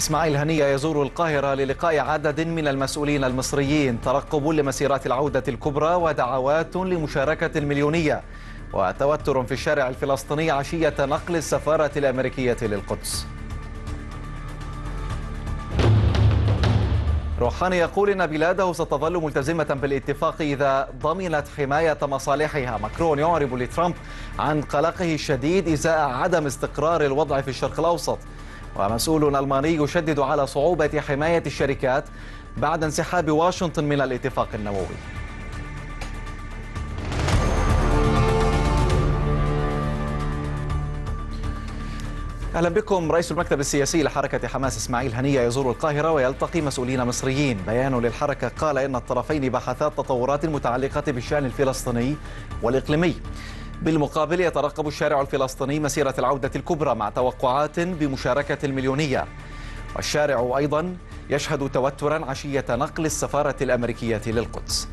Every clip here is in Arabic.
إسماعيل هنية يزور القاهرة للقاء عدد من المسؤولين المصريين. ترقب لمسيرات العودة الكبرى ودعوات لمشاركة المليونية وتوتر في الشارع الفلسطيني عشية نقل السفارة الأمريكية للقدس. روحاني يقول إن بلاده ستظل ملتزمة بالاتفاق إذا ضمنت حماية مصالحها. ماكرون يعرب لترامب عن قلقه الشديد إزاء عدم استقرار الوضع في الشرق الأوسط. ومسؤول ألماني يشدد على صعوبة حماية الشركات بعد انسحاب واشنطن من الاتفاق النووي. أهلا بكم. رئيس المكتب السياسي لحركة حماس إسماعيل هنية يزور القاهرة ويلتقي مسؤولين مصريين. بيان للحركة قال إن الطرفين بحثا تطورات متعلقة بالشأن الفلسطيني والإقليمي. بالمقابل يترقب الشارع الفلسطيني مسيرة العودة الكبرى مع توقعات بمشاركة المليونيه والشارع أيضا يشهد توترا عشية نقل السفارة الأمريكية للقدس.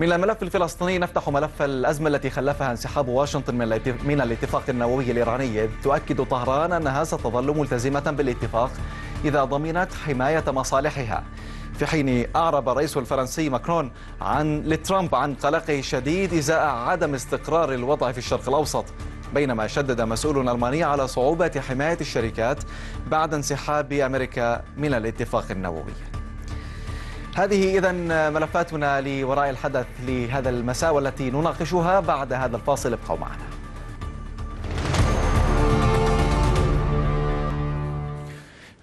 من الملف الفلسطيني نفتح ملف الأزمة التي خلفها انسحاب واشنطن من الاتفاق النووي الإيراني. إذ تؤكد طهران أنها ستظل ملتزمة بالاتفاق إذا ضمنت حماية مصالحها. في حين أعرب الرئيس الفرنسي ماكرون عن لترامب عن قلقه الشديد إزاء عدم استقرار الوضع في الشرق الأوسط بينما شدد مسؤول ألماني على صعوبة حماية الشركات بعد انسحاب أمريكا من الاتفاق النووي. هذه إذا ملفاتنا لوراء الحدث لهذا المساء والتي نناقشها بعد هذا الفاصل. ابقوا معنا.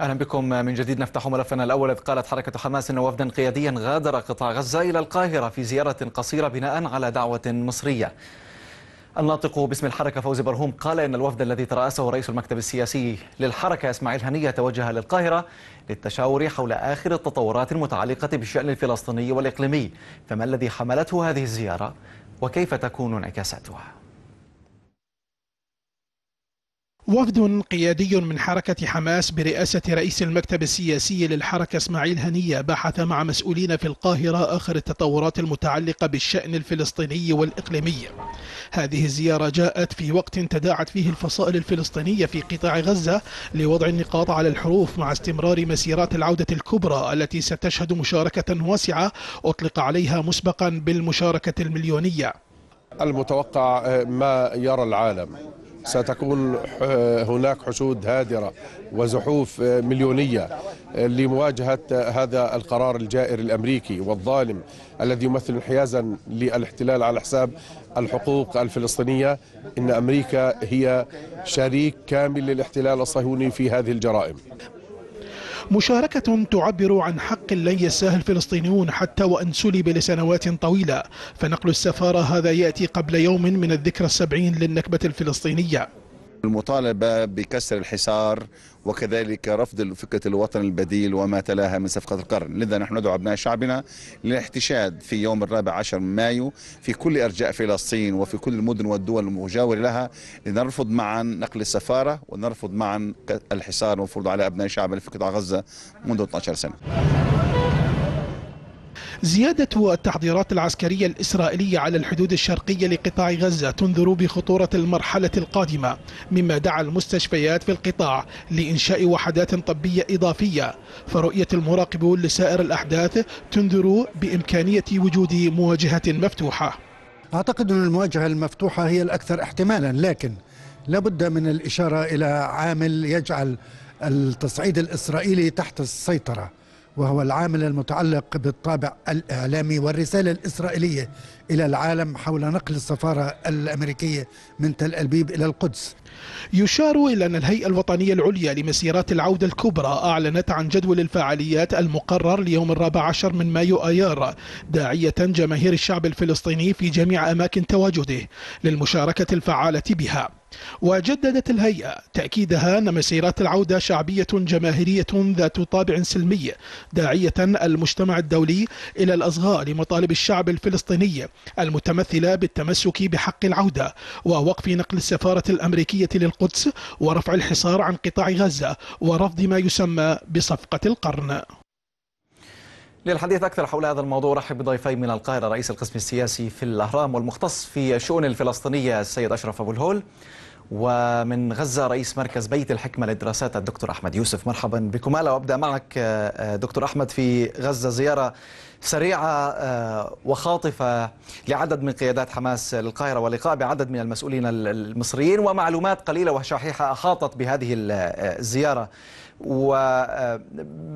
أهلا بكم. من جديد نفتح ملفنا الأول. إذ قالت حركة حماس إن وفدا قياديا غادر قطاع غزة إلى القاهرة في زيارة قصيرة بناء على دعوة مصرية. الناطق باسم الحركة فوزي برهوم قال إن الوفد الذي ترأسه رئيس المكتب السياسي للحركة إسماعيل هنية توجه للقاهرة للتشاور حول آخر التطورات المتعلقة بالشأن الفلسطيني والإقليمي. فما الذي حملته هذه الزيارة؟ وكيف تكون انعكاساتها؟ وفد قيادي من حركة حماس برئاسة رئيس المكتب السياسي للحركة إسماعيل هنية بحث مع مسؤولين في القاهرة آخر التطورات المتعلقة بالشأن الفلسطيني والإقليمي. هذه الزيارة جاءت في وقت تداعت فيه الفصائل الفلسطينية في قطاع غزة لوضع النقاط على الحروف مع استمرار مسيرات العودة الكبرى التي ستشهد مشاركة واسعة أطلق عليها مسبقا بالمشاركة المليونية. المتوقع ما يرى العالم. ستكون هناك حشود هادرة وزحوف مليونية لمواجهة هذا القرار الجائر الأمريكي والظالم الذي يمثل انحيازا للاحتلال على حساب الحقوق الفلسطينية. إن أمريكا هي شريك كامل للاحتلال الصهيوني في هذه الجرائم. مشاركة تعبر عن حق لن يساه الفلسطينيون حتى وأن سلب لسنوات طويلة. فنقل السفارة هذا يأتي قبل يوم من الذكرى السبعين للنكبة الفلسطينية. المطالبة بكسر الحصار وكذلك رفض فكرة الوطن البديل وما تلاها من صفقة القرن. لذا نحن ندعو أبناء شعبنا للاحتشاد في يوم الرابع عشر من مايو في كل أرجاء فلسطين وفي كل المدن والدول المجاورة لها لنرفض معا نقل السفارة ونرفض معا الحصار المفروض على أبناء شعبنا في قطاع غزة منذ 12 سنة. زيادة التحضيرات العسكرية الإسرائيلية على الحدود الشرقية لقطاع غزة تنذر بخطورة المرحلة القادمة مما دعا المستشفيات في القطاع لإنشاء وحدات طبية إضافية. فرؤية المراقبون لسائر الأحداث تنذر بإمكانية وجود مواجهة مفتوحة. أعتقد أن المواجهة المفتوحة هي الأكثر احتمالا لكن لابد من الإشارة إلى عامل يجعل التصعيد الإسرائيلي تحت السيطرة. وهو العامل المتعلق بالطابع الإعلامي والرسالة الإسرائيلية إلى العالم حول نقل السفارة الأمريكية من تل أبيب إلى القدس. يشار إلى أن الهيئة الوطنية العليا لمسيرات العودة الكبرى أعلنت عن جدول الفعاليات المقرر ليوم الرابع عشر من مايو آيار داعية جماهير الشعب الفلسطيني في جميع أماكن تواجده للمشاركة الفعالة بها. وجددت الهيئة تأكيدها أن مسيرات العودة شعبية جماهيرية ذات طابع سلمي داعية المجتمع الدولي إلى الأصغاء لمطالب الشعب الفلسطيني المتمثلة بالتمسك بحق العودة ووقف نقل السفارة الأمريكية للقدس ورفع الحصار عن قطاع غزة ورفض ما يسمى بصفقة القرن. للحديث أكثر حول هذا الموضوع رحب بضيفي من القاهرة رئيس القسم السياسي في الأهرام والمختص في الشؤون الفلسطينية السيد أشرف أبو الهول ومن غزة رئيس مركز بيت الحكمة للدراسات الدكتور أحمد يوسف. مرحبا بكم. ألا وأبدأ معك دكتور أحمد في غزة زيارة سريعة وخاطفة لعدد من قيادات حماس للقاهرة ولقاء بعدد من المسؤولين المصريين ومعلومات قليلة وشحيحة أحاطت بهذه الزيارة وبيان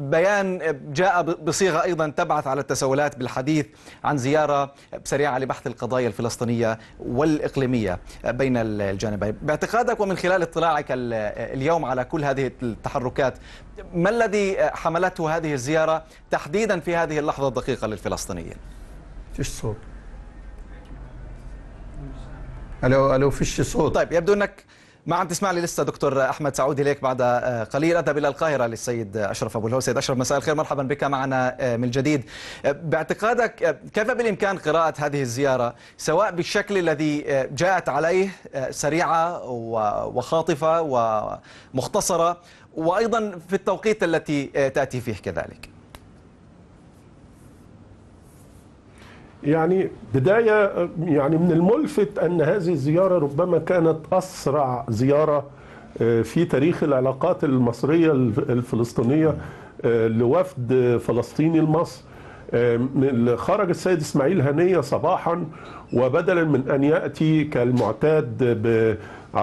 جاء بصيغة أيضا تبعث على التساؤلات بالحديث عن زيارة سريعة لبحث القضايا الفلسطينية والإقليمية بين الجانبين. باعتقادك ومن خلال اطلاعك اليوم على كل هذه التحركات ما الذي حملته هذه الزيارة تحديدا في هذه اللحظة الدقيقة للفلسطينيين؟ فيش صوت. ألو ألو فيش صوت. طيب يبدو أنك ما عم تسمع لي لسه دكتور أحمد سعودي ليك بعد قليل اذهب إلى القاهرة للسيد أشرف أبو الهو سيد أشرف مساء الخير مرحبا بك معنا من جديد. باعتقادك كيف بالإمكان قراءة هذه الزيارة؟ سواء بالشكل الذي جاءت عليه سريعة وخاطفة ومختصرة وأيضا في التوقيت التي تأتي فيه كذلك. يعني بداية يعني من الملفت أن هذه الزيارة ربما كانت أسرع زيارة في تاريخ العلاقات المصرية الفلسطينية لوفد فلسطيني لمصر. خرج السيد إسماعيل هنية صباحا وبدلا من أن يأتي كالمعتاد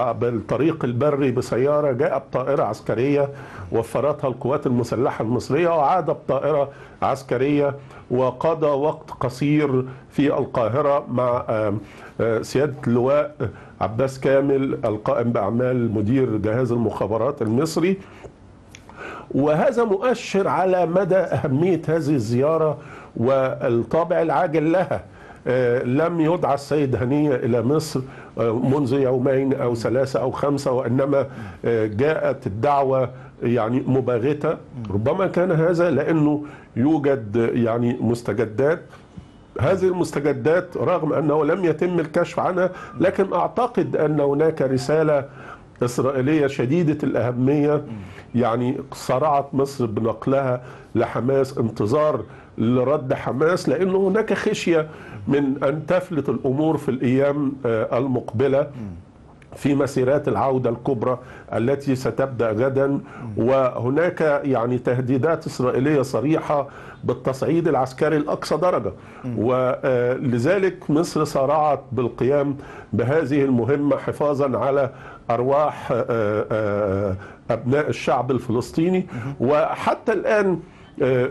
بالطريق البري بسيارة جاء بطائرة عسكرية وفرتها القوات المسلحة المصرية وعاد بطائرة عسكرية وقضى وقت قصير في القاهرة مع سيادة اللواء عباس كامل القائم بأعمال مدير جهاز المخابرات المصري. وهذا مؤشر على مدى أهمية هذه الزيارة والطابع العاجل لها. لم يدعى السيد هنية إلى مصر منذ يومين أو ثلاثة أو خمسة وإنما جاءت الدعوة يعني مباغتة. ربما كان هذا لأنه يوجد يعني مستجدات. هذه المستجدات رغم أنه لم يتم الكشف عنها لكن أعتقد أن هناك رسالة إسرائيلية شديدة الأهمية. يعني صرعت مصر بنقلها لحماس انتظار لرد حماس لأنه هناك خشية من أن تفلت الأمور في الأيام المقبلة في مسيرات العودة الكبرى التي ستبدأ غدا. وهناك يعني تهديدات إسرائيلية صريحة بالتصعيد العسكري الأقصى درجة. ولذلك مصر صارعت بالقيام بهذه المهمة حفاظا على أرواح أبناء الشعب الفلسطيني. وحتى الآن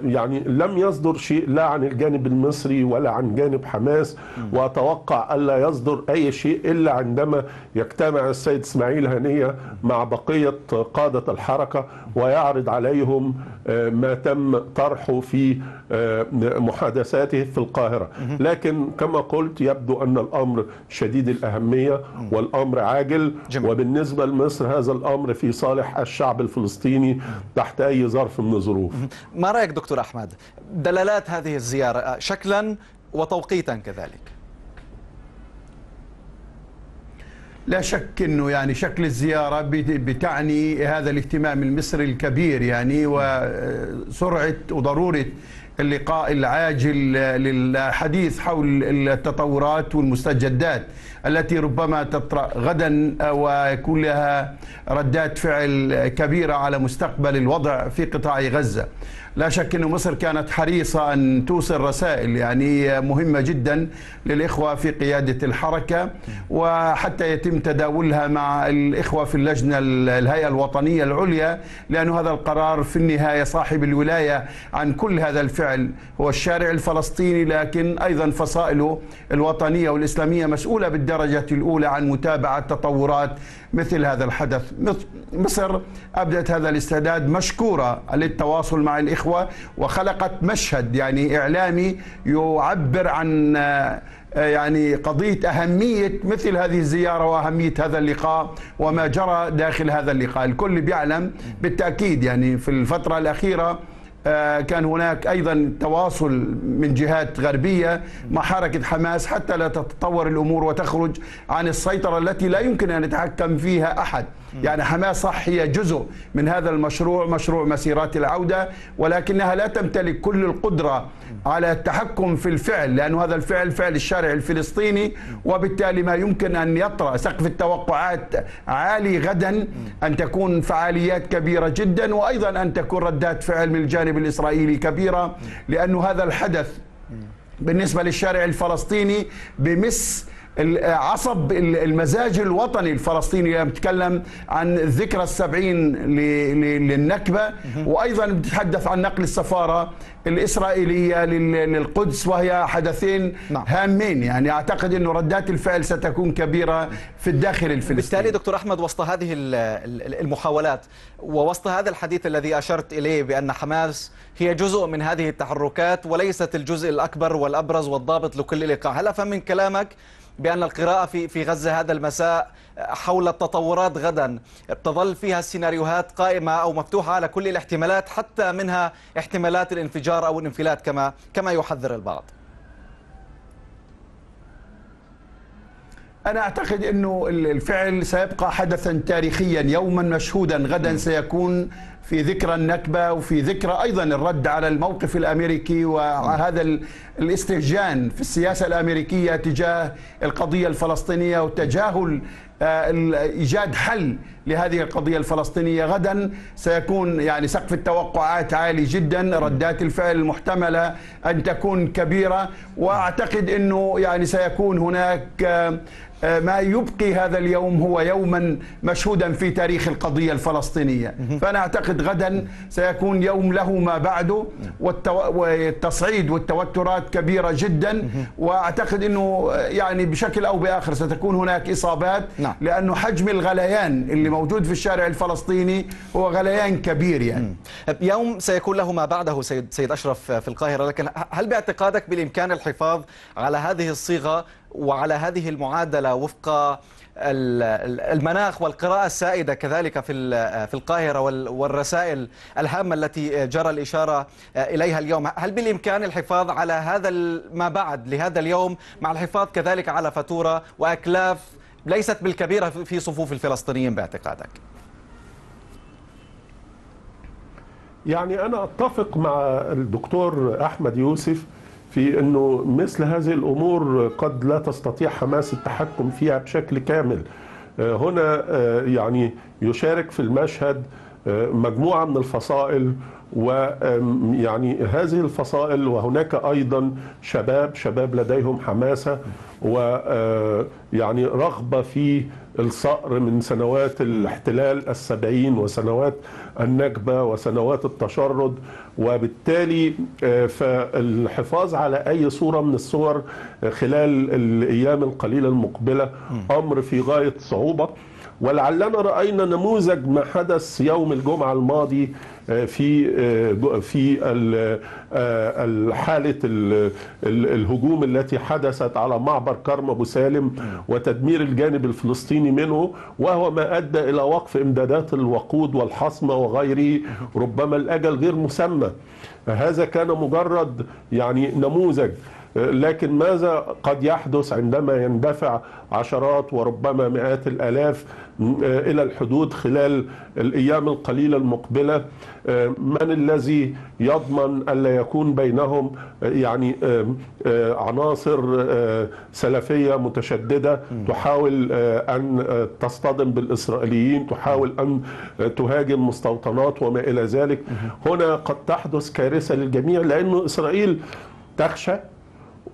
يعني لم يصدر شيء لا عن الجانب المصري ولا عن جانب حماس وأتوقع ألا يصدر أي شيء إلا عندما يجتمع السيد إسماعيل هنية مع بقية قادة الحركة ويعرض عليهم ما تم طرحه في محادثاته في القاهرة. لكن كما قلت يبدو أن الأمر شديد الأهمية والأمر عاجل. جميل. وبالنسبة لمصر هذا الأمر في صالح الشعب الفلسطيني تحت أي ظرف من الظروف. ما رأيك دكتور أحمد؟ دلالات هذه الزيارة شكلا وتوقيتا كذلك. لا شك إنه يعني شكل الزيارة بتعني هذا الاهتمام المصري الكبير يعني وسرعة وضرورة اللقاء العاجل للحديث حول التطورات والمستجدات التي ربما تطرأ غدا ويكون لها ردات فعل كبيرة على مستقبل الوضع في قطاع غزة. لا شك أن مصر كانت حريصة أن توصل رسائل يعني مهمة جدا للإخوة في قيادة الحركة وحتى يتم تداولها مع الإخوة في اللجنة الهيئة الوطنية العليا لأن هذا القرار في النهاية صاحب الولاية عن كل هذا الفعل. هو الشارع الفلسطيني لكن أيضا فصائله الوطنية والإسلامية مسؤولة بالدرجة الأولى عن متابعة تطورات مثل هذا الحدث. مصر أبدت هذا الاستعداد مشكورة للتواصل مع الإخوة وخلقت مشهد يعني إعلامي يعبر عن يعني قضية أهمية مثل هذه الزيارة وأهمية هذا اللقاء وما جرى داخل هذا اللقاء. الكل بيعلم بالتأكيد يعني في الفترة الأخيرة آه، كان هناك أيضا تواصل من جهات غربية مع حركة حماس حتى لا تتطور الأمور وتخرج عن السيطرة التي لا يمكن أن يتحكم فيها أحد. يعني حماس صح هي جزء من هذا المشروع مشروع مسيرات العودة ولكنها لا تمتلك كل القدرة على التحكم في الفعل لأن هذا الفعل فعل الشارع الفلسطيني وبالتالي ما يمكن أن يطرأ سقف التوقعات عالي غدا أن تكون فعاليات كبيرة جدا وأيضا أن تكون ردات فعل من الجانب الإسرائيلي كبيرة لأن هذا الحدث بالنسبة للشارع الفلسطيني بمس عصب المزاج الوطني الفلسطيني لما بتكلم عن الذكرى السبعين للنكبة. وأيضا بتتحدث عن نقل السفارة الإسرائيلية للقدس وهي حدثين نعم. هامين. يعني أعتقد أنه ردات الفعل ستكون كبيرة في الداخل الفلسطيني. بالتالي دكتور أحمد وسط هذه المحاولات ووسط هذا الحديث الذي أشرت إليه بأن حماس هي جزء من هذه التحركات وليست الجزء الأكبر والأبرز والضابط لكل الإيقاع هل أفهم من كلامك بأن القراءة في في غزة هذا المساء حول التطورات غدا. تظل فيها السيناريوهات قائمة أو مفتوحة على كل الاحتمالات حتى منها احتمالات الانفجار أو الانفلات كما كما يحذر البعض. أنا أعتقد أنه الفعل سيبقى حدثا تاريخيا يوما مشهودا غدا سيكون في ذكرى النكبة وفي ذكرى أيضا الرد على الموقف الأمريكي وهذا الاستهجان في السياسة الأمريكية تجاه القضية الفلسطينية وتجاهل آه، ايجاد حل لهذه القضية الفلسطينية. غدا سيكون يعني سقف التوقعات عالي جدا ردات الفعل المحتمله أن تكون كبيرة. وأعتقد إنه يعني سيكون هناك آه، ما يبقي هذا اليوم هو يوما مشهودا في تاريخ القضية الفلسطينية. فأنا أعتقد غدا سيكون يوم له ما بعده والتصعيد والتوترات كبيرة جدا. وأعتقد أنه يعني بشكل أو بآخر ستكون هناك إصابات. نعم. لأنه حجم الغليان اللي موجود في الشارع الفلسطيني هو غليان كبير يعني. يوم سيكون له ما بعده سيد, سيد أشرف في القاهرة. لكن هل باعتقادك بالإمكان الحفاظ على هذه الصيغة وعلى هذه المعادلة وفق المناخ والقراءة السائدة كذلك في في القاهرة والرسائل الهامة التي جرى الإشارة إليها اليوم. هل بالإمكان الحفاظ على هذا ما بعد لهذا اليوم مع الحفاظ كذلك على فاتورة وأكلاف ليست بالكبيرة في صفوف الفلسطينيين باعتقادك؟ يعني أنا أتفق مع الدكتور أحمد يوسف في إنه مثل هذه الأمور قد لا تستطيع حماس التحكم فيها بشكل كامل. آه، هنا آه، يعني يشارك في المشهد آه، مجموعة من الفصائل ويعني هذه الفصائل وهناك أيضا شباب شباب لديهم حماسة ويعني رغبة في الصقر من سنوات الاحتلال السبعين وسنوات النكبة وسنوات التشرد وبالتالي آه، فالحفاظ على أي صورة من الصور خلال الأيام القليلة المقبلة أمر في غاية صعوبة. ولعلنا رأينا نموذج ما حدث يوم الجمعة الماضي آه، في آه، في آه، حالة الهجوم التي حدثت على معبر كرم أبو سالم وتدمير الجانب الفلسطيني منه وهو ما أدى إلى وقف إمدادات الوقود والحصمة وغيره ربما الأجل غير مسمى. هذا كان مجرد يعني نموذج. لكن ماذا قد يحدث عندما يندفع عشرات وربما مئات الآلاف إلى الحدود خلال الأيام القليلة المقبلة؟ من الذي يضمن الا يكون بينهم يعني عناصر سلفية متشددة؟ تحاول أن تصطدم بالإسرائيليين تحاول أن تهاجم مستوطنات وما إلى ذلك؟ هنا قد تحدث كارثة للجميع لأنه إسرائيل تخشى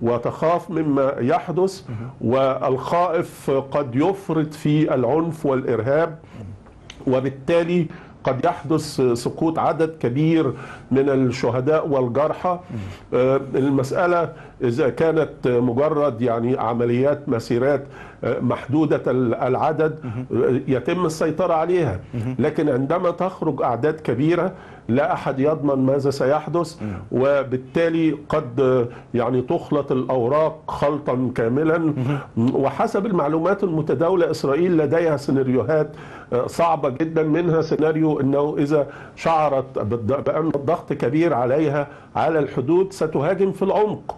وتخاف مما يحدث والخائف قد يفرط في العنف والإرهاب وبالتالي قد يحدث سقوط عدد كبير من الشهداء والجرحى. آه، المسألة إذا كانت مجرد يعني عمليات مسيرات آه، محدودة العدد يتم السيطرة عليها. لكن عندما تخرج أعداد كبيرة لا أحد يضمن ماذا سيحدث وبالتالي قد يعني تخلط الأوراق خلطا كاملا. وحسب المعلومات المتداولة إسرائيل لديها سيناريوهات آه، صعبة جدا. منها سيناريو إنه إذا شعرت بالض- بان الضغط كبير عليها على الحدود ستهاجم في العمق.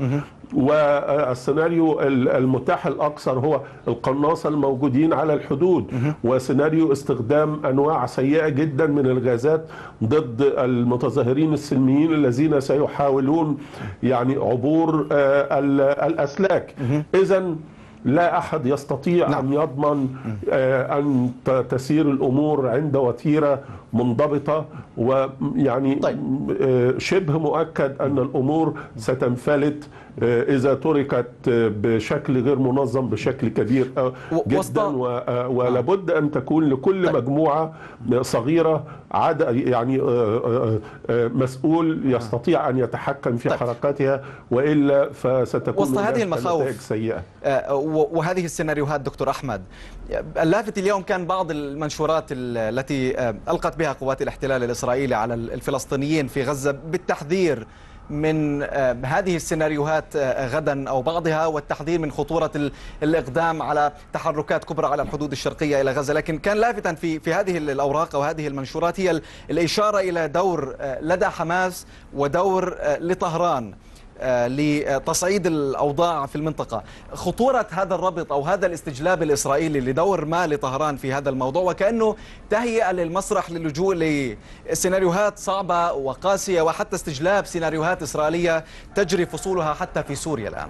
والسيناريو ال- المتاح الأكثر هو القناصة الموجودين على الحدود. وسيناريو استخدام أنواع سيئة جدا من الغازات ضد المتظاهرين السلميين الذين سيحاولون يعني عبور آه، ال- الأسلاك. اذا لا أحد يستطيع نعم. ان يضمن آه، أن ت- تسير الأمور عند وتيرة منضبطة ويعني طيب. آه، شبه مؤكد أن الأمور ستنفلت إذا تركت آه، بشكل غير منظم بشكل كبير آه، جدا آه، ولابد أن تكون لكل طيب. مجموعة صغيرة عدد يعني آه، آه، آه، مسؤول يستطيع أن يتحكم في طيب. حركاتها وإلا فستكون وسط هذه المخاوف. سيئة آه، وهذه السيناريوهات دكتور أحمد اللافت اليوم كان بعض المنشورات ال- التي آه، ألقت بها قوات الاحتلال الإسرائيلي على الفلسطينيين في غزة بالتحذير من آه، هذه السيناريوهات آه، غدا أو بعضها والتحذير من خطورة ال- الإقدام على تحركات كبرى على الحدود الشرقية إلى غزة. لكن كان لافتا في في هذه الأوراق أو هذه المنشورات هي ال- الإشارة إلى دور آه، لدى حماس ودور لطهران. لتصعيد الأوضاع في المنطقة. خطورة هذا الربط أو هذا الاستجلاب الإسرائيلي لدور ما لطهران في هذا الموضوع وكأنه تهيئة للمسرح للجوء لسيناريوهات صعبة وقاسية وحتى استجلاب سيناريوهات إسرائيلية تجري فصولها حتى في سوريا الآن.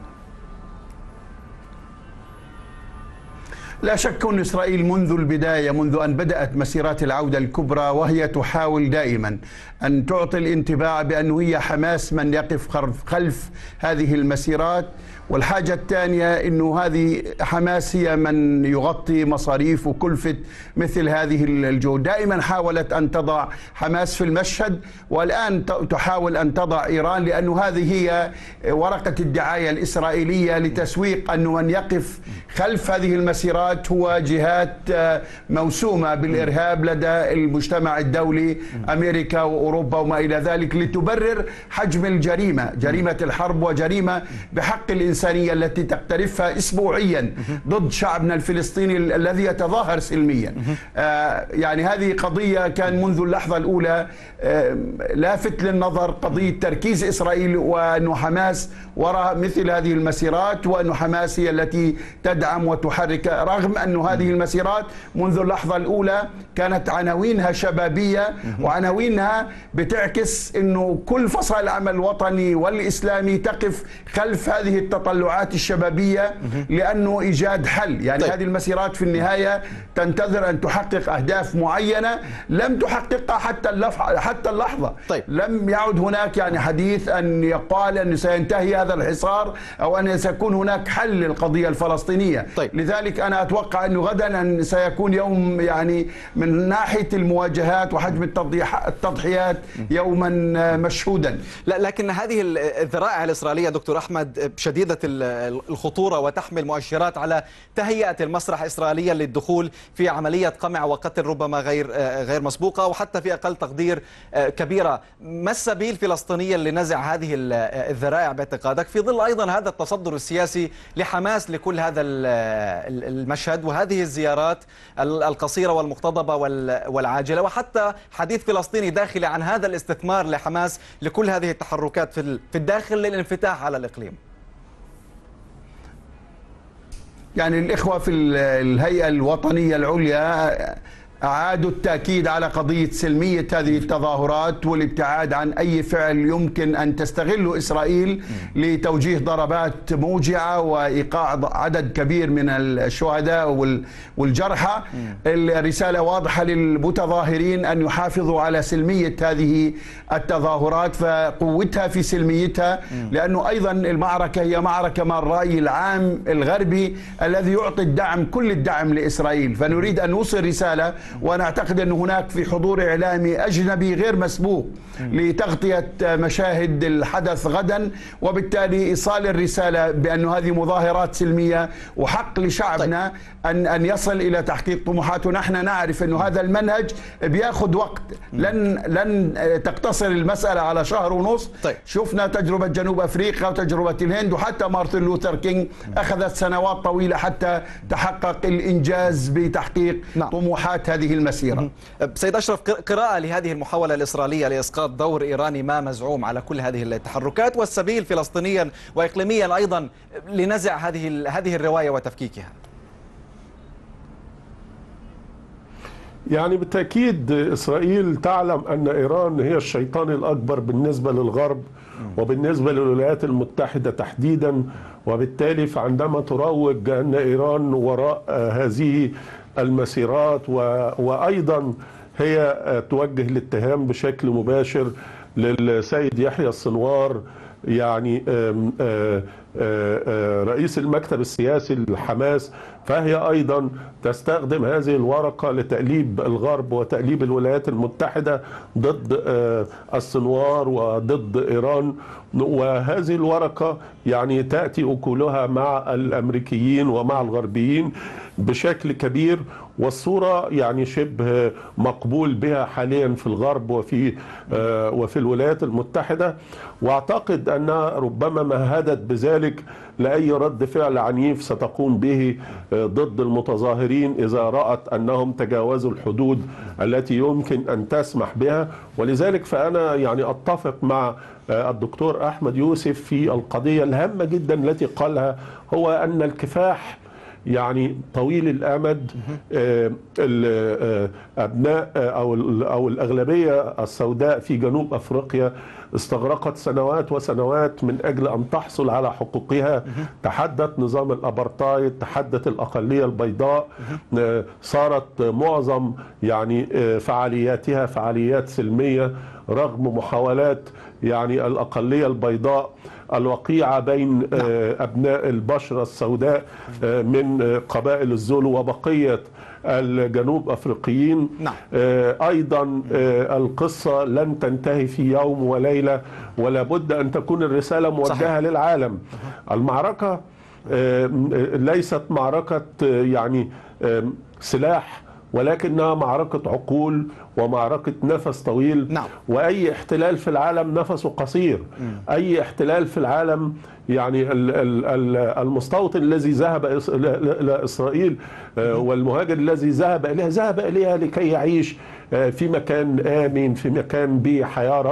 لا شك أن إسرائيل منذ البداية منذ أن بدأت مسيرات العودة الكبرى وهي تحاول دائما أن تعطي الانطباع بأنه هي حماس من يقف خلف- هذه المسيرات. والحاجة الثانية أنه هذه حماس هي من يغطي مصاريف وكلفة مثل هذه الجهود دائما حاولت أن تضع حماس في المشهد والآن تحاول أن تضع إيران لأنه هذه هي ورقة الدعاية الإسرائيلية لتسويق أنه من يقف خلف هذه المسيرات هو جهات آه، موسومة بالإرهاب لدى المجتمع الدولي أمريكا وأوروبا وما إلى ذلك لتبرر حجم الجريمة جريمة الحرب وجريمة بحق الإنسانية التي تقترفها أسبوعيا ضد شعبنا الفلسطيني ال- الذي يتظاهر سلميا. آه، يعني هذه قضية كان منذ اللحظة الأولى آه، لافت للنظر قضية تركيز إسرائيل وأنه حماس وراء مثل هذه المسيرات وأنه حماس هي التي تدعم وتحرك رغم أن هذه المسيرات منذ اللحظة الأولى كانت عناوينها شبابية وعناوينها بتعكس أنه كل فصائل العمل الوطني والإسلامي تقف خلف هذه التطلعات الشبابية لأنه إيجاد حل يعني طيب. هذه المسيرات في النهاية تنتظر أن تحقق أهداف معينة لم تحققها حتى. حتى اللحظة طيب. لم يعد هناك يعني حديث أن يقال أن سينتهي هذا الحصار أو أن سيكون هناك حل للقضية الفلسطينية طيب. لذلك أنا أتوقع أنه غدا أن سيكون يوم يعني من ناحية المواجهات وحجم التضحيات يوما مشهودا لا لكن هذه ال- الذرائع الإسرائيلية دكتور أحمد شديدة ال- الخطورة وتحمل مؤشرات على تهيئة المسرح إسرائيليا للدخول في عملية قمع وقتل ربما غير آه، غير مسبوقة وحتى في أقل تقدير آه، كبيرة. ما السبيل فلسطينيا لنزع هذه ال- الذرائع باعتقادك؟ في ظل أيضا هذا التصدر السياسي لحماس لكل هذا ال- ال- المشهد وهذه الزيارات ال- القصيرة والمقتضبة وال- والعاجلة وحتى حديث فلسطيني داخلي عن هذا الاستثمار لحماس لكل هذه التحركات في ال- في الداخل للانفتاح على الإقليم. يعني الإخوة في ال- الهيئة الوطنية العليا أعادوا التأكيد على قضية سلمية هذه التظاهرات والابتعاد عن أي فعل يمكن أن تستغله إسرائيل لتوجيه ضربات موجعة وإيقاع عدد كبير من الشهداء وال- والجرحى. الرسالة واضحة للمتظاهرين أن يحافظوا على سلمية هذه التظاهرات فقوتها في سلميتها لأنه أيضا المعركة هي معركة مع الرأي العام الغربي الذي يعطي الدعم كل الدعم لإسرائيل. فنريد أن نوصل رسالة وأنا أعتقد أن هناك في حضور إعلامي أجنبي غير مسبوق لتغطية مشاهد الحدث غدا وبالتالي إيصال الرسالة بأن هذه مظاهرات سلمية وحق لشعبنا أن أن يصل إلى تحقيق طموحاته نحن نعرف أن هذا المنهج بيأخذ وقت. لن لن تقتصر المسألة على شهر ونص. طيب. شفنا تجربة جنوب أفريقيا وتجربة الهند وحتى مارتن لوثر كينج أخذت سنوات طويلة حتى تحقق الإنجاز بتحقيق نعم. طموحات هذه هذه المسيرة. سيد أشرف قراءة لهذه المحاولة الإسرائيلية لإسقاط دور إيراني ما مزعوم على كل هذه التحركات والسبيل فلسطينيا وإقليميا أيضا لنزع هذه هذه الرواية وتفكيكها. يعني بالتأكيد إسرائيل تعلم أن إيران هي الشيطان الأكبر بالنسبة للغرب وبالنسبة للولايات المتحدة تحديدا وبالتالي فعندما تروج أن إيران وراء هذه المسيرات وأيضا هي توجه الاتهام بشكل مباشر للسيد يحيى السنوار يعني رئيس المكتب السياسي للحماس. فهي أيضا تستخدم هذه الورقة لتأليب الغرب وتأليب الولايات المتحدة ضد السنوار وضد إيران. وهذه الورقة يعني تأتي أكلها مع الأمريكيين ومع الغربيين. بشكل كبير والصورة يعني شبه مقبول بها حاليا في الغرب وفي وفي الولايات المتحدة. وأعتقد انها ربما مهدت بذلك لأي رد فعل عنيف ستقوم به ضد المتظاهرين إذا رأت أنهم تجاوزوا الحدود التي يمكن أن تسمح بها. ولذلك فأنا يعني أتفق مع الدكتور أحمد يوسف في القضية الهامة جدا التي قالها هو أن الكفاح يعني طويل الأمد أبناء أو أو الأغلبية السوداء في جنوب أفريقيا استغرقت سنوات وسنوات من أجل أن تحصل على حقوقها. تحدث نظام الأبرتايد تحدث الأقلية البيضاء صارت معظم يعني فعالياتها فعاليات سلمية رغم محاولات يعني الأقلية البيضاء الوقيعة بين أبناء البشرة السوداء من قبائل الزولو وبقية الجنوب أفريقيين نعم. أيضا القصة لن تنتهي في يوم وليلة ولا بد أن تكون الرسالة موجهة صحيح. للعالم المعركة ليست معركة يعني سلاح ولكنها معركة عقول ومعركة نفس طويل نعم. وأي احتلال في العالم نفسه قصير م. أي احتلال في العالم يعني المستوطن الذي ذهب إلى إسرائيل والمهاجر الذي ذهب إليها ذهب إليها لكي يعيش في مكان آمن في مكان به حياة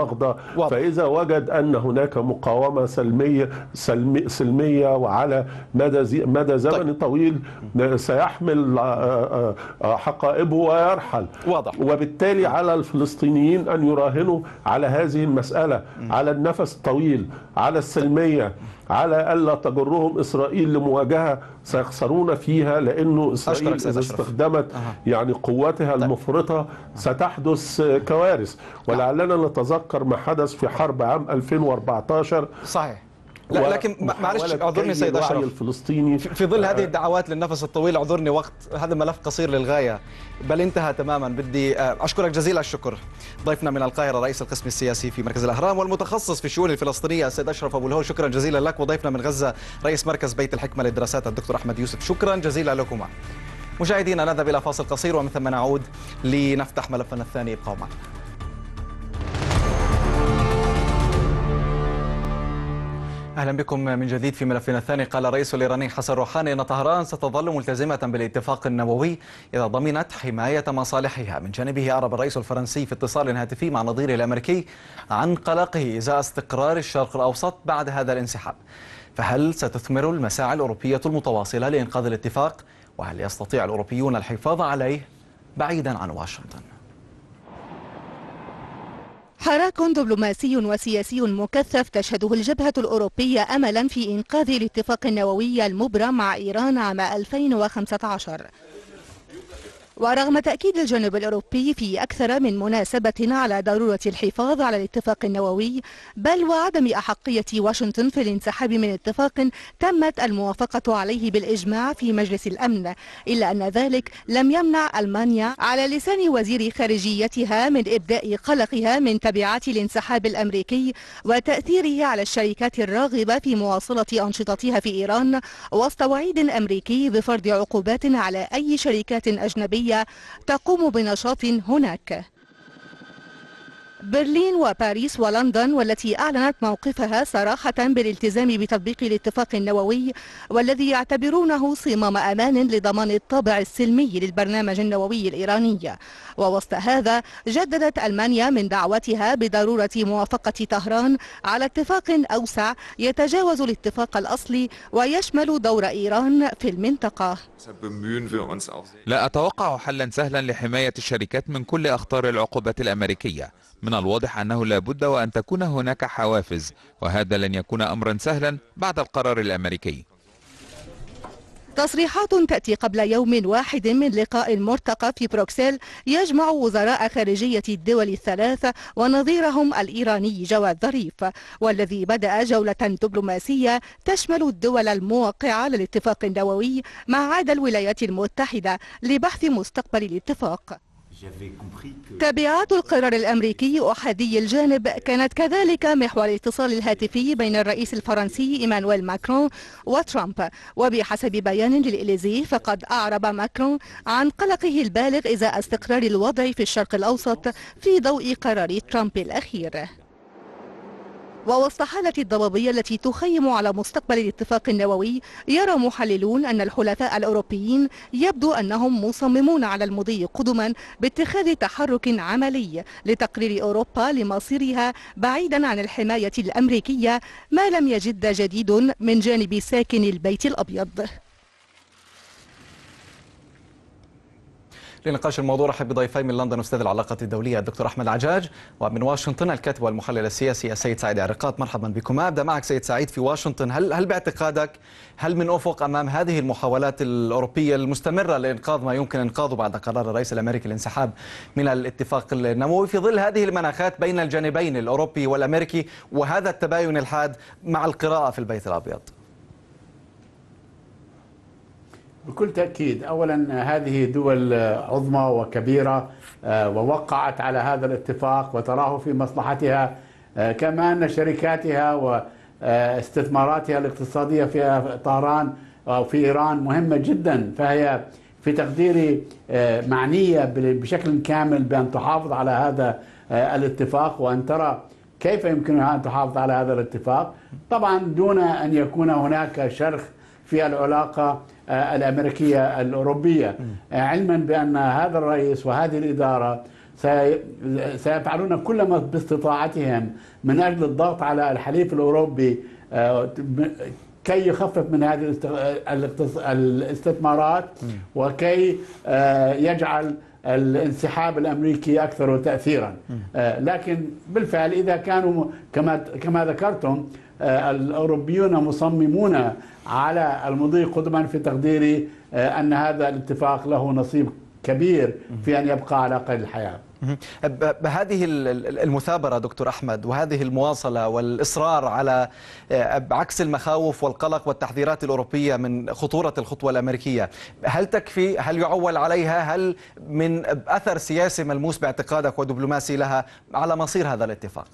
واضح. فإذا وجد أن هناك مقاومة سلمية سلمي سلمية وعلى مدى مدى زمن طيب. طويل سيحمل حقائبه ويرحل. واضح. وبالتالي على الفلسطينيين أن يراهنوا على هذه المسألة على النفس الطويل على السلمية. على ألا تجرهم إسرائيل لمواجهة سيخسرون فيها لأنه إسرائيل إذا استخدمت أه. يعني قوتها طيب. المفرطة ستحدث كوارث. ولعلنا نتذكر ما حدث في حرب عام 2014 صحيح. لا لكن معلش اعذرني سيد أشرف. الفلسطيني. في ظل هذه الدعوات للنفس الطويل اعذرني وقت هذا ملف قصير للغاية بل انتهى تماما. بدي أشكرك جزيل الشكر. ضيفنا من القاهرة رئيس القسم السياسي في مركز الأهرام والمتخصص في الشؤون الفلسطينية السيد أشرف أبو الهول. شكرا جزيلا لك. وضيفنا من غزة رئيس مركز بيت الحكمة للدراسات الدكتور أحمد يوسف. شكرا جزيلا لكما. مشاهدينا نذهب إلى فاصل قصير ومن ثم نعود لنفتح ملفنا الثاني ابقوا معنا أهلا بكم من جديد في ملفنا الثاني. قال الرئيس الإيراني حسن روحاني إن طهران ستظل ملتزمة بالاتفاق النووي إذا ضمنت حماية مصالحها. من جانبه أعرب الرئيس الفرنسي في اتصال هاتفي مع نظيره الأمريكي عن قلقه إزاء استقرار الشرق الأوسط بعد هذا الانسحاب. فهل ستثمر المساعي الأوروبية المتواصلة لإنقاذ الاتفاق؟ وهل يستطيع الأوروبيون الحفاظ عليه؟ بعيدا عن واشنطن. حراك دبلوماسي وسياسي مكثف تشهده الجبهة الأوروبية أملا في إنقاذ الاتفاق النووي المبرم مع إيران عام 2015 ورغم تأكيد الجانب الأوروبي في أكثر من مناسبة على ضرورة الحفاظ على الاتفاق النووي بل وعدم أحقية واشنطن في الانسحاب من اتفاق تمت الموافقة عليه بالإجماع في مجلس الأمن إلا أن ذلك لم يمنع ألمانيا على لسان وزير خارجيتها من إبداء قلقها من تبعات الانسحاب الأمريكي وتأثيره على الشركات الراغبة في مواصلة أنشطتها في إيران وسط وعيد أمريكي بفرض عقوبات على أي شركات أجنبية تقوم بنشاط هناك. برلين وباريس ولندن والتي أعلنت موقفها صراحة بالالتزام بتطبيق الاتفاق النووي والذي يعتبرونه صمام أمان لضمان الطابع السلمي للبرنامج النووي الإيراني. ووسط هذا جددت ألمانيا من دعوتها بضرورة موافقة طهران على اتفاق أوسع يتجاوز الاتفاق الأصلي ويشمل دور إيران في المنطقة. لا أتوقع حلا سهلا لحماية الشركات من كل أخطار العقوبات الأمريكية. الواضح أنه لا بد وأن تكون هناك حوافز وهذا لن يكون أمرا سهلا بعد القرار الأمريكي. تصريحات تأتي قبل يوم واحد من لقاء مرتقى في بروكسل يجمع وزراء خارجية الدول الثلاث ونظيرهم الإيراني جواد ظريف والذي بدأ جولة دبلوماسية تشمل الدول الموقعة على الاتفاق النووي ما عدا الولايات المتحدة لبحث مستقبل الاتفاق. تبعات القرار الأمريكي أحادي الجانب كانت كذلك محور الاتصال الهاتفي بين الرئيس الفرنسي إيمانويل ماكرون وترامب. وبحسب بيان للإليزي فقد أعرب ماكرون عن قلقه البالغ إزاء استقرار الوضع في الشرق الأوسط في ضوء قرار ترامب الأخير. ووسط حالة الضبابية التي تخيم على مستقبل الاتفاق النووي يرى محللون أن الحلفاء الأوروبيين يبدو أنهم مصممون على المضي قدما باتخاذ تحرك عملي لتقرير أوروبا لمصيرها بعيدا عن الحماية الأمريكية ما لم يجد جديد من جانب ساكن البيت الأبيض. لنقاش الموضوع. رحب بضيفي من لندن أستاذ العلاقات الدولية الدكتور أحمد عجاج ومن واشنطن الكاتب والمحلل السياسي السيد سعيد عرقات مرحبا بكم أبدأ معك سيد سعيد في واشنطن. هل هل باعتقادك هل من أفق أمام هذه المحاولات الأوروبية المستمرة لإنقاذ ما يمكن إنقاذه بعد قرار الرئيس الأمريكي الانسحاب من الاتفاق النووي في ظل هذه المناخات بين الجانبين الأوروبي والأمريكي وهذا التباين الحاد مع القراءة في البيت الأبيض؟ بكل تأكيد أولا هذه دول عظمى وكبيرة ووقعت على هذا الاتفاق وتراه في مصلحتها كما أن شركاتها واستثماراتها الاقتصادية في طهران أو في إيران مهمة جدا فهي في تقديري معنية بشكل كامل بأن تحافظ على هذا الاتفاق وأن ترى كيف يمكنها أن تحافظ على هذا الاتفاق. طبعا دون أن يكون هناك شرخ في العلاقة الأمريكية الأوروبية. علما بأن هذا الرئيس وهذه الإدارة سيفعلون كل ما باستطاعتهم من أجل الضغط على الحليف الأوروبي. كي يخفف من هذه الاستثمارات. وكي يجعل الانسحاب الأمريكي أكثر تاثيرا. لكن بالفعل إذا كانوا كما كما ذكرتم الأوروبيون مصممون على المضي قدما في تقديري أن هذا الاتفاق له نصيب كبير في أن يبقى على قيد الحياة. بهذه المثابرة دكتور أحمد وهذه المواصلة والإصرار على عكس المخاوف والقلق والتحذيرات الأوروبية من خطورة الخطوة الأمريكية هل تكفي؟ هل يعول عليها؟ هل من أثر سياسي ملموس باعتقادك ودبلوماسي لها على مصير هذا الاتفاق؟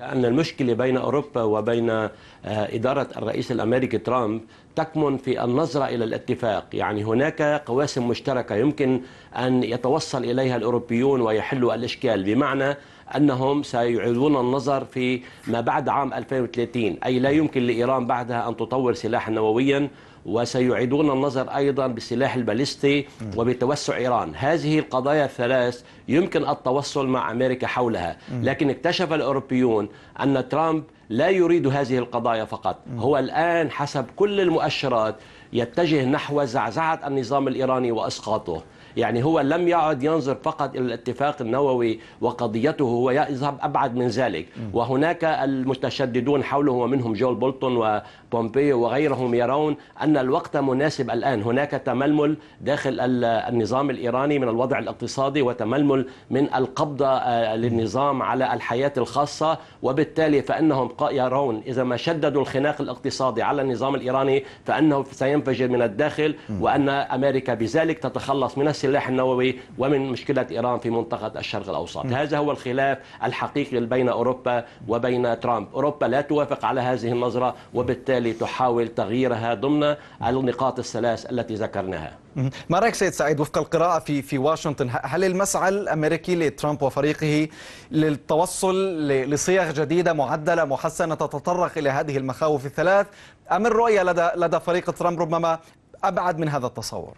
أن المشكلة بين أوروبا وبين إدارة الرئيس الأمريكي ترامب تكمن في النظرة إلى الاتفاق. يعني هناك قواسم مشتركة يمكن أن يتوصل إليها الأوروبيون ويحلوا الإشكال بمعنى أنهم سيعيدون النظر في ما بعد عام 2030 أي لا يمكن لإيران بعدها أن تطور سلاحا نوويا وسيعيدون النظر أيضا بالسلاح البالستي وبتوسع إيران. هذه القضايا الثلاث يمكن التوصل مع أمريكا حولها. لكن اكتشف الأوروبيون أن ترامب لا يريد هذه القضايا فقط. هو الآن حسب كل المؤشرات يتجه نحو زعزعة النظام الإيراني وإسقاطه. يعني هو لم يعد ينظر فقط إلى الاتفاق النووي وقضيته هو يذهب أبعد من ذلك. وهناك المتشددون حوله ومنهم جول بولتون وبومبيو وغيرهم يرون أن الوقت مناسب الآن. هناك تململ داخل النظام الإيراني من الوضع الاقتصادي وتململ من القبضة للنظام على الحياة الخاصة. وبالتالي فإنهم يرون إذا ما شددوا الخناق الاقتصادي على النظام الإيراني فإنه سينفجر من الداخل وأن أمريكا بذلك تتخلص من السلاح النووي ومن مشكلة إيران في منطقة الشرق الأوسط. هذا هو الخلاف الحقيقي بين أوروبا وبين ترامب. أوروبا لا توافق على هذه النظرة وبالتالي تحاول تغييرها ضمن النقاط الثلاث التي ذكرناها. ما رأيك سيد سعيد وفق القراءة في في واشنطن هل المسعى الأمريكي لترامب وفريقه للتوصل لصيغ جديدة معدلة محسنة تتطرق إلى هذه المخاوف الثلاث أم الرؤية لدى لدى فريق ترامب ربما أبعد من هذا التصور؟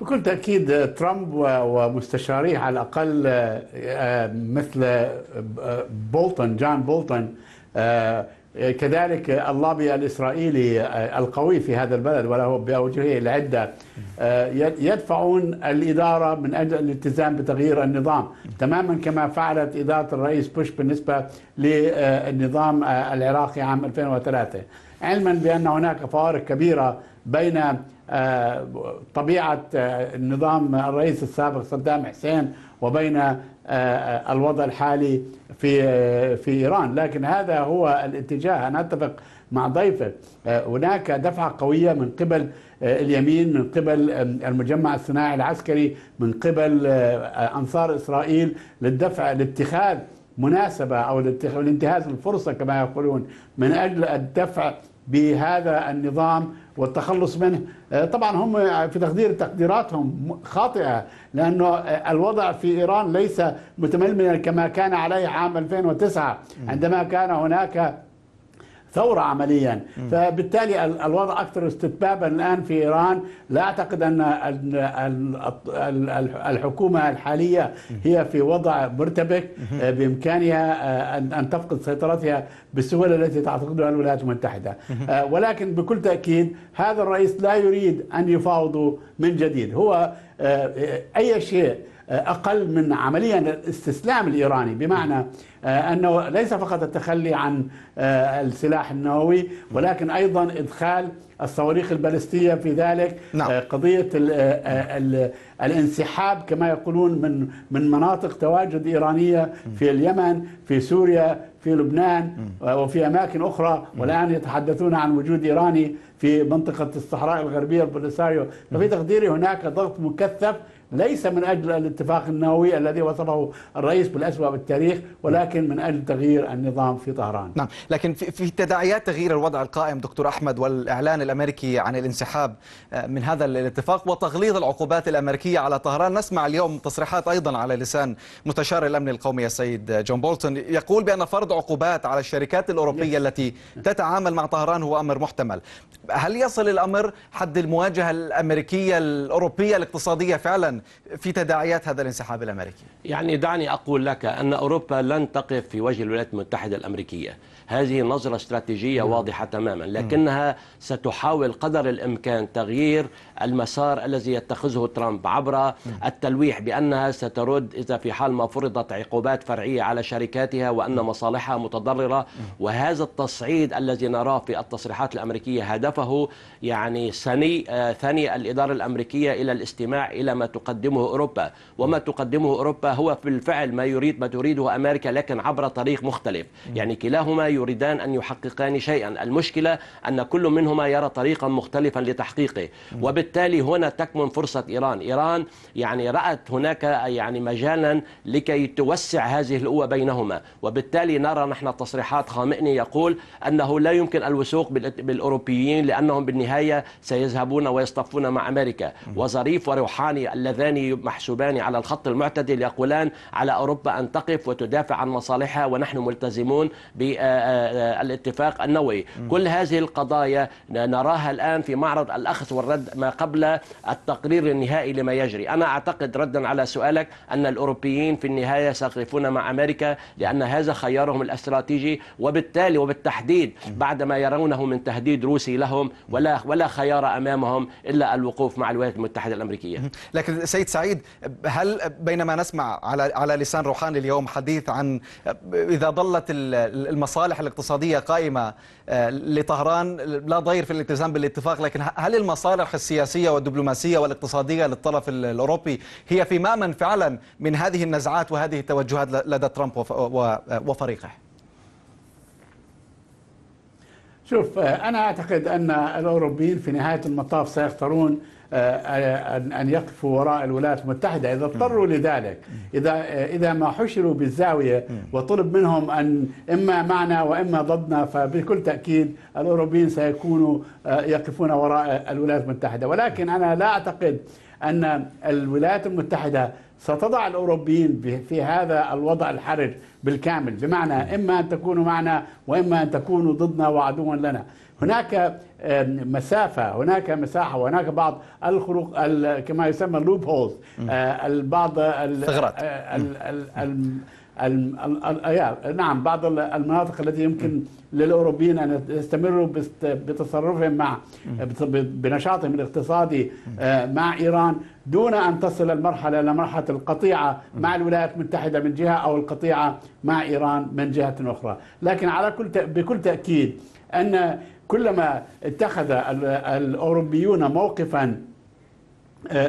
بكل تأكيد ترامب ومستشاريه على الأقل مثل بولتون جان بولتون كذلك اللوبي الإسرائيلي القوي في هذا البلد وله بأوجهه العدة. يدفعون الإدارة من أجل الالتزام بتغيير النظام. تماما كما فعلت إدارة الرئيس بوش بالنسبة للنظام العراقي عام 2003 علما بأن هناك فوارق كبيرة بين طبيعة النظام الرئيس السابق صدام حسين وبين الوضع الحالي في في إيران، لكن هذا هو الاتجاه، أنا أتفق مع ضيفك، هناك دفعة قوية من قبل اليمين، من قبل المجمع الصناعي العسكري، من قبل أنصار إسرائيل للدفع لاتخاذ مناسبة أو لانتهاز الفرصة كما يقولون من أجل الدفع بهذا النظام والتخلص منه. طبعا هم في تقدير تقديراتهم خاطئة لأنه الوضع في إيران ليس متململا كما كان عليه عام 2009 عندما كان هناك ثورة عمليا. فبالتالي الوضع أكثر استتبابا الآن في إيران. لا أعتقد أن الحكومة الحالية هي في وضع مرتبك بإمكانها أن تفقد سيطرتها بالسهولة التي تعتقدها الولايات المتحدة. ولكن بكل تأكيد هذا الرئيس لا يريد أن يفاوضوا من جديد. هو أي شيء أقل من عمليا الاستسلام الإيراني بمعنى أنه ليس فقط التخلي عن السلاح النووي ولكن أيضا إدخال الصواريخ البالستية في ذلك نعم. قضية ال ال الانسحاب كما يقولون من من مناطق تواجد إيرانية في اليمن في سوريا في لبنان وفي أماكن أخرى والآن يتحدثون عن وجود إيراني في منطقة الصحراء الغربية البوليساريو. ففي تقديري هناك ضغط مكثف ليس من أجل الاتفاق النووي الذي وصفه الرئيس بالأسوأ بالتاريخ ولكن من أجل تغيير النظام في طهران. نعم، لكن في تداعيات تغيير الوضع القائم دكتور أحمد والإعلان الأمريكي عن الانسحاب من هذا الاتفاق وتغليظ العقوبات الأمريكية على طهران، نسمع اليوم تصريحات أيضا على لسان مستشار الأمن القومي السيد جون بولتون يقول بأن فرض عقوبات على الشركات الأوروبية التي تتعامل مع طهران هو أمر محتمل. هل يصل الأمر حد المواجهة الأمريكية الأوروبية الاقتصادية فعلا في تداعيات هذا الانسحاب الأمريكي؟ يعني دعني أقول لك أن أوروبا لن تقف في وجه الولايات المتحدة الأمريكية، هذه نظرة استراتيجية واضحة تماما، لكنها ستحاول قدر الإمكان تغيير المسار الذي يتخذه ترامب عبر التلويح بأنها سترد إذا في حال ما فرضت عقوبات فرعية على شركاتها وأن مصالحها متضررة، وهذا التصعيد الذي نراه في التصريحات الأمريكية هدفه يعني ثني ثني الإدارة الأمريكية إلى الاستماع إلى ما تقدمه أوروبا، وما تقدمه أوروبا هو بالفعل ما يريد ما تريده أمريكا لكن عبر طريق مختلف، يعني كلاهما يريدان أن يحققان شيئا، المشكلة أن كل منهما يرى طريقا مختلفا لتحقيقه، وبالتالي هنا تكمن فرصة إيران، إيران يعني رأت هناك يعني مجالا لكي توسع هذه القوة بينهما، وبالتالي نرى نحن تصريحات خامئني يقول أنه لا يمكن الوثوق بالأوروبيين لأنهم بالنهاية سيذهبون ويصطفون مع أمريكا، وظريف وروحاني اللذان محسوبان على الخط المعتدل يقولان على أوروبا أن تقف وتدافع عن مصالحها ونحن ملتزمون بالاتفاق النووي، كل هذه القضايا نراها الآن في معرض الأخذ والرد ما قبل التقرير النهائي لما يجري، أنا أعتقد ردا على سؤالك أن الأوروبيين في النهاية سيقفون مع أمريكا لأن هذا خيارهم الاستراتيجي وبالتالي وبالتحديد بعدما يرونه من تهديد روسي لهم ولا ولا خيار أمامهم إلا الوقوف مع الولايات المتحدة الأمريكية. لكن سيد سعيد هل بينما نسمع على على لسان روحاني اليوم حديث عن إذا ظلت المصالح الاقتصادية قائمة لطهران لا ضير في الالتزام بالاتفاق لكن هل المصالح السياسية والدبلوماسية والاقتصادية للطرف الأوروبي هي في مأمن فعلا من هذه النزعات وهذه التوجهات لدى ترامب وفريقه؟ شوف أنا أعتقد أن الأوروبيين في نهاية المطاف سيختارون أن أن يقفوا وراء الولايات المتحدة. إذا اضطروا لذلك إذا إذا ما حشروا بالزاوية وطلب منهم أن إما معنا وإما ضدنا فبكل تأكيد الأوروبيين سيكونوا آه، يقفون وراء الولايات المتحدة. ولكن أنا لا أعتقد أن الولايات المتحدة ستضع الأوروبيين في- في هذا الوضع الحرج بالكامل. بمعنى إما أن تكونوا معنا وإما أن تكونوا ضدنا وعدوا لنا. هناك مسافة هناك مساحة وهناك بعض الخروق ال- كما يسمى اللوب هولز البعض ال- ثغرات. آه، يا- نعم بعض ال- المناطق التي يمكن للأوروبيين أن يستمروا بتصرفهم مع بنشاطهم الاقتصادي آه، مع إيران دون أن تصل المرحلة إلى مرحلة القطيعة مع الولايات المتحدة من جهة أو القطيعة مع إيران من جهة أخرى، لكن على كل بكل تأكيد أن كلما اتخذ ال- الأوروبيون موقفا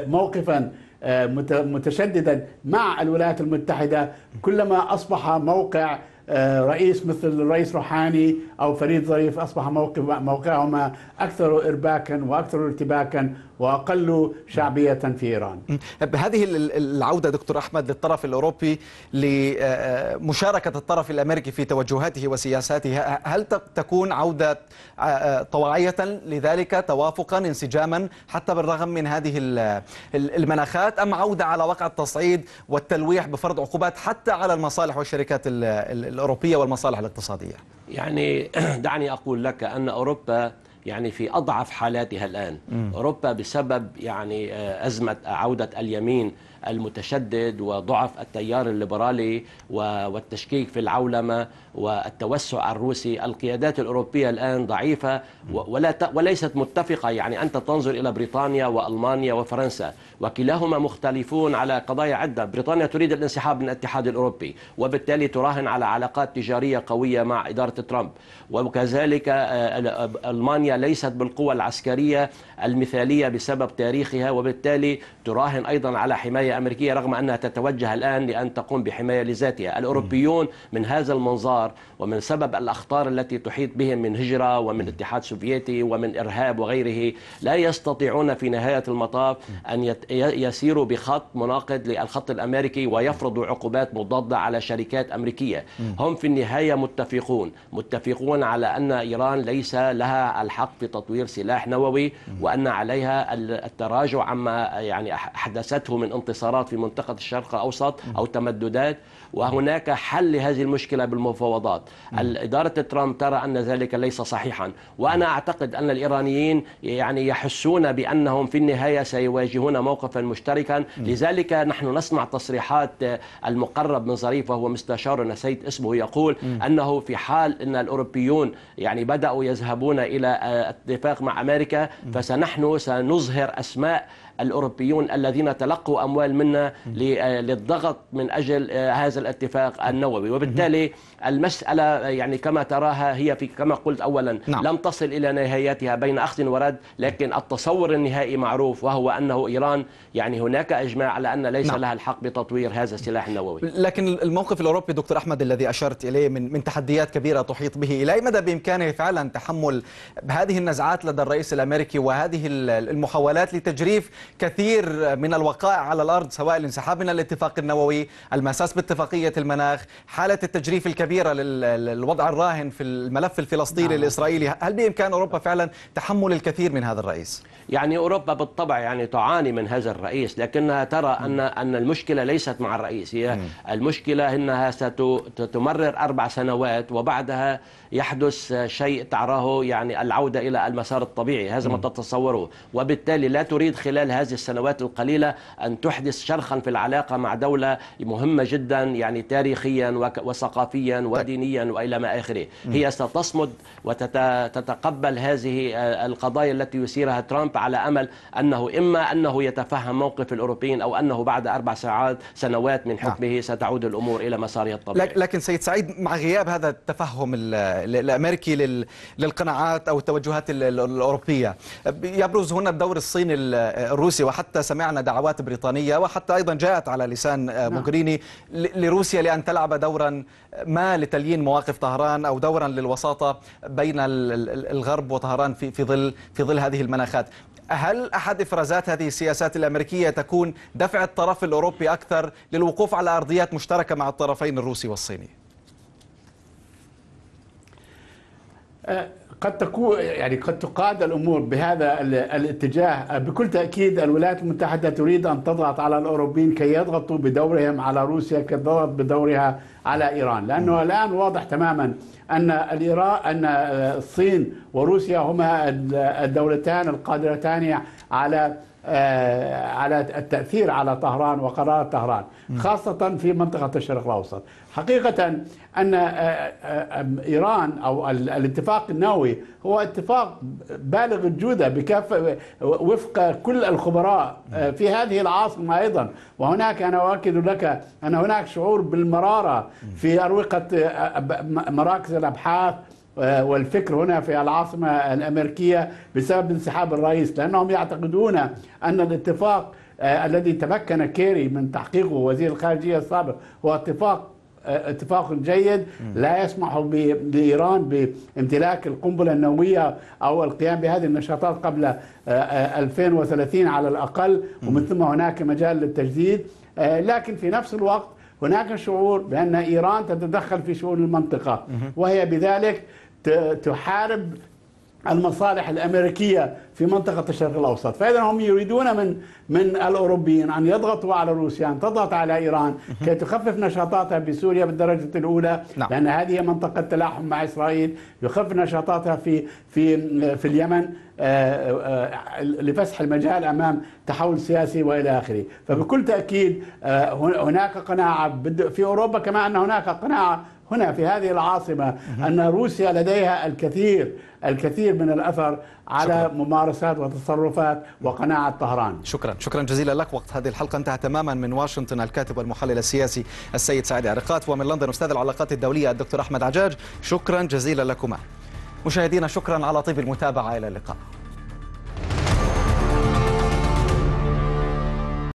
موقفا آه، مت- متشددا مع الولايات المتحدة كلما أصبح موقع آه، رئيس مثل الرئيس روحاني أو فريد ظريف أصبح موقف موقعهما أكثر إرباكا وأكثر ارتباكا وأقل شعبية في إيران. بهذه ال- ال- العودة دكتور أحمد للطرف الأوروبي لمشاركة الطرف الأمريكي في توجهاته وسياساته. هل تكون عودة آه، آه، طواعية لذلك توافقا انسجاما حتى بالرغم من هذه ال- ال- المناخات أم عودة على وقع التصعيد والتلويح بفرض عقوبات حتى على المصالح والشركات ال- ال- الأوروبية والمصالح الاقتصادية. يعني دعني أقول لك أن أوروبا يعني في أضعف حالاتها الآن. أوروبا بسبب يعني آه، أزمة عودة اليمين المتشدد وضعف التيار الليبرالي والتشكيك في العولمة والتوسع الروسي. القيادات الأوروبية الآن ضعيفة ولا وليست متفقة. يعني أنت تنظر إلى بريطانيا وألمانيا وفرنسا. وكلاهما مختلفون على قضايا عدة. بريطانيا تريد الانسحاب من الاتحاد الأوروبي وبالتالي تراهن على علاقات تجارية قوية مع إدارة ترامب. وكذلك آه، ال- ألمانيا ليست بالقوة العسكرية المثالية بسبب تاريخها وبالتالي تراهن أيضا على حماية أمريكية رغم أنها تتوجه الآن لأن تقوم بحماية لذاتها. الأوروبيون من هذا المنظار ومن سبب الأخطار التي تحيط بهم من هجرة ومن اتحاد سوفيتي ومن إرهاب وغيره لا يستطيعون في نهاية المطاف أن ي- يسيروا بخط مناقض للخط الأمريكي ويفرضوا عقوبات مضادة على شركات أمريكية. هم في النهاية متفقون. متفقون على أن إيران ليس لها الحق في تطوير سلاح نووي وأن عليها ال- التراجع عما يعني أحدثته من انتصارات في منطقة الشرق الأوسط أو تمددات. وهناك حل لهذه المشكلة بالمفاوضات. الإدارة ترامب ترى أن ذلك ليس صحيحا وأنا أعتقد أن الإيرانيين يعني يحسون بأنهم في النهاية سيواجهون موقفا مشتركا. لذلك نحن نسمع تصريحات المقرب من ظريف وهو مستشار نسيت اسمه يقول أنه في حال أن الأوروبيون يعني بدأوا يذهبون إلى اتفاق مع أمريكا فسنحن سنظهر أسماء الأوروبيون الذين تلقوا أموال منا للضغط من أجل آه، هذا الاتفاق النووي. وبالتالي المسألة يعني كما تراها هي في كما قلت أولا نعم. لم تصل إلى نهايتها بين أخذ ورد لكن التصور النهائي معروف وهو أنه إيران يعني هناك إجماع على أن ليس نعم. لها الحق بتطوير هذا السلاح النووي لكن الموقف الأوروبي دكتور أحمد الذي أشرت إليه من من تحديات كبيرة تحيط به إلى أي مدى بإمكانه فعلا تحمل هذه النزعات لدى الرئيس الأمريكي وهذه ال- المحاولات لتجريف كثير من الوقائع على الأرض سواء الانسحاب من الاتفاق النووي المساس باتفاقية المناخ حالة التجريف الكبيرة لل- للوضع الراهن في الملف الفلسطيني نعم. الإسرائيلي. هل بإمكان أوروبا فعلا تحمل الكثير من هذا الرئيس؟ يعني أوروبا بالطبع يعني تعاني من هذا الرئيس لكنها ترى ان أن المشكلة ليست مع الرئيس. هي المشكلة إنها ستمرر أربع سنوات وبعدها يحدث شيء تراه يعني العودة إلى المسار الطبيعي. هذا ما تتصوره. وبالتالي لا تريد خلال هذه السنوات القليلة أن تحدث شرخا في العلاقة مع دولة مهمة جدا يعني تاريخيا وثقافيا. ودينيا وإلى ما آخره. هي ستصمد وتتقبل هذه آه، القضايا التي يثيرها ترامب على أمل أنه إما أنه يتفهم موقف الأوروبيين أو أنه بعد أربع ساعات سنوات من حكمه ستعود الأمور إلى مسارها الطبيعي. لك- لكن سيد سعيد مع غياب هذا التفهم ال- ال- الأمريكي لل- للقناعات أو التوجهات ال- ال- الأوروبية يبرز هنا الدور الصيني ال- الروسي وحتى سمعنا دعوات بريطانية وحتى أيضا جاءت على لسان موغريني ل- لروسيا لأن تلعب دورا ما لتليين مواقف طهران أو دورا للوساطة بين ال- ال- الغرب وطهران في في ظل في ظل هذه المناخات هل أحد إفرازات هذه السياسات الأمريكية تكون دفع الطرف الأوروبي أكثر للوقوف على أرضيات مشتركة مع الطرفين الروسي والصيني؟ قد تكون يعني قد تقاد الأمور بهذا الاتجاه. بكل تأكيد الولايات المتحدة تريد أن تضغط على الأوروبيين كي يضغطوا بدورهم على روسيا كضغط بدورها على إيران. لأنه الآن واضح تماما أن الايران أن الصين وروسيا هما الدولتان القادرتان على على التأثير على طهران وقرارات طهران خاصة في منطقة الشرق الأوسط. حقيقة أن إيران أو الاتفاق النووي هو اتفاق بالغ الجودة بكافه وفق كل الخبراء في هذه العاصمة أيضا. وهناك أنا أؤكد لك أن هناك شعور بالمرارة في أروقة مراكز الأبحاث والفكر هنا في العاصمة الأمريكية بسبب انسحاب الرئيس لأنهم يعتقدون أن الاتفاق الذي تمكن كيري من تحقيقه وزير الخارجية السابق هو اتفاق اتفاق جيد لا يسمح لايران بامتلاك القنبلة النووية أو القيام بهذه النشاطات قبل 2030 على الأقل ومن ثم هناك مجال للتجديد. لكن في نفس الوقت هناك شعور بأن إيران تتدخل في شؤون المنطقة وهي بذلك تحارب المصالح الأمريكية في منطقة الشرق الأوسط، فإذا هم يريدون من من الأوروبيين أن يضغطوا على روسيا، أن تضغط على إيران كي تخفف نشاطاتها بسوريا بالدرجة الأولى نعم. لأن هذه منطقة تلاحم مع إسرائيل، يخفف نشاطاتها في في في اليمن لفسح المجال أمام تحول سياسي وإلى آخره، فبكل تأكيد هناك قناعة في أوروبا كما أن هناك قناعة هنا في هذه العاصمة أن روسيا لديها الكثير الكثير من الأثر على شكرا. ممارسات وتصرفات وقناعة طهران. شكرا. شكرا جزيلا لك. وقت هذه الحلقة انتهى تماما من واشنطن الكاتب والمحلل السياسي السيد سعيد عرقات ومن لندن أستاذ العلاقات الدولية الدكتور أحمد عجاج. شكرا جزيلا لكما. مشاهدينا شكرا على طيب المتابعة. إلى اللقاء.